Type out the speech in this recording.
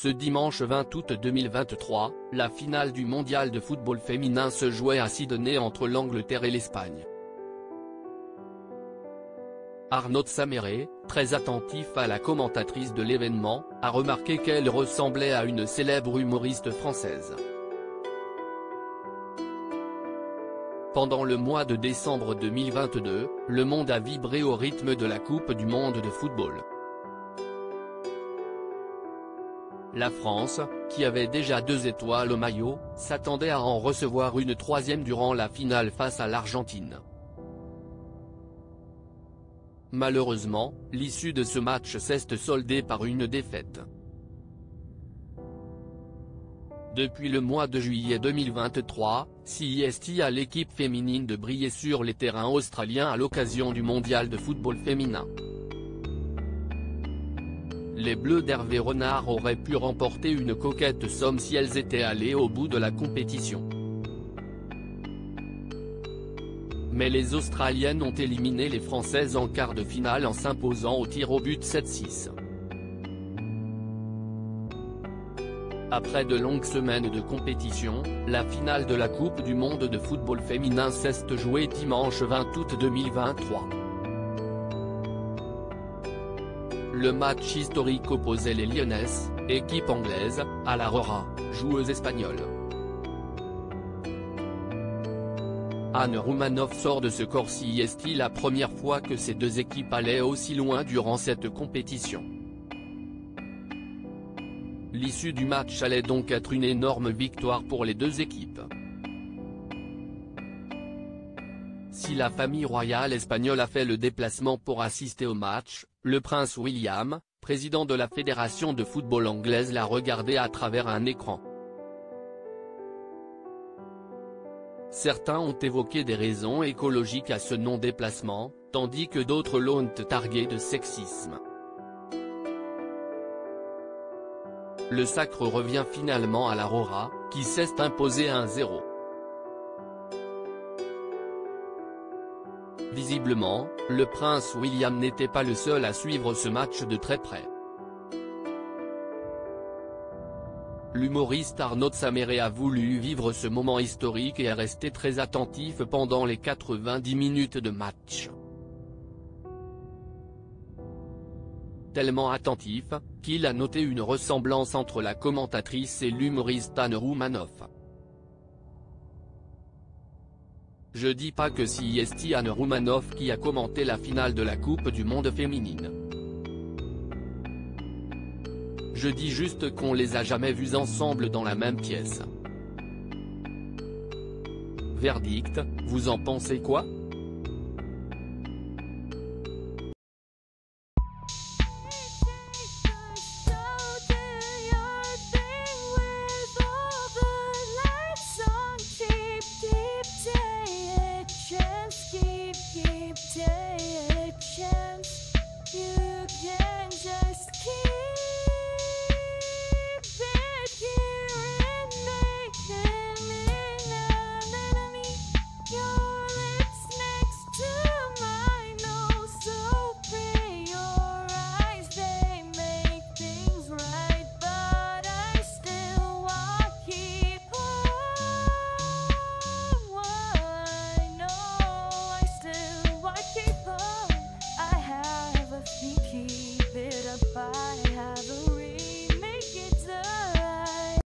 Ce dimanche 20 août 2023, la finale du mondial de football féminin se jouait à Sydney entre l'Angleterre et l'Espagne. Arnaud Saméré, très attentif à la commentatrice de l'événement, a remarqué qu'elle ressemblait à une célèbre humoriste française. Pendant le mois de décembre 2022, le monde a vibré au rythme de la Coupe du monde de football. La France, qui avait déjà deux étoiles au maillot, s'attendait à en recevoir une troisième durant la finale face à l'Argentine. Malheureusement, l'issue de ce match s'est soldée par une défaite. Depuis le mois de juillet 2023, CIST a l'équipe féminine de briller sur les terrains australiens à l'occasion du mondial de football féminin. Les Bleus d'Hervé Renard auraient pu remporter une coquette somme si elles étaient allées au bout de la compétition. mais les Australiennes ont éliminé les Françaises en quart de finale en s'imposant au tir au but 7-6. Après de longues semaines de compétition, la finale de la Coupe du monde de football féminin s'est jouée dimanche 20 août 2023. Le match historique opposait les Lyonnaises, équipe anglaise, à la Rora, joueuse espagnole. Anne Roumanoff sort de ce Corsi est la première fois que ces deux équipes allaient aussi loin durant cette compétition? L'issue du match allait donc être une énorme victoire pour les deux équipes. Si la famille royale espagnole a fait le déplacement pour assister au match, le prince William, président de la fédération de football anglaise l'a regardé à travers un écran. Certains ont évoqué des raisons écologiques à ce non-déplacement, tandis que d'autres l'ont targué de sexisme. Le sacre revient finalement à la Rora, qui s'est imposé 1-0. Visiblement, le prince William n'était pas le seul à suivre ce match de très près. L'humoriste Arnaud Saméré a voulu vivre ce moment historique et est resté très attentif pendant les 90 minutes de match. Tellement attentif, qu'il a noté une ressemblance entre la commentatrice et l'humoriste Anne Roumanoff. Je dis pas que si est Anne Roumanoff qui a commenté la finale de la Coupe du Monde féminine. Je dis juste qu'on les a jamais vus ensemble dans la même pièce. Verdict, vous en pensez quoi? take a chance. You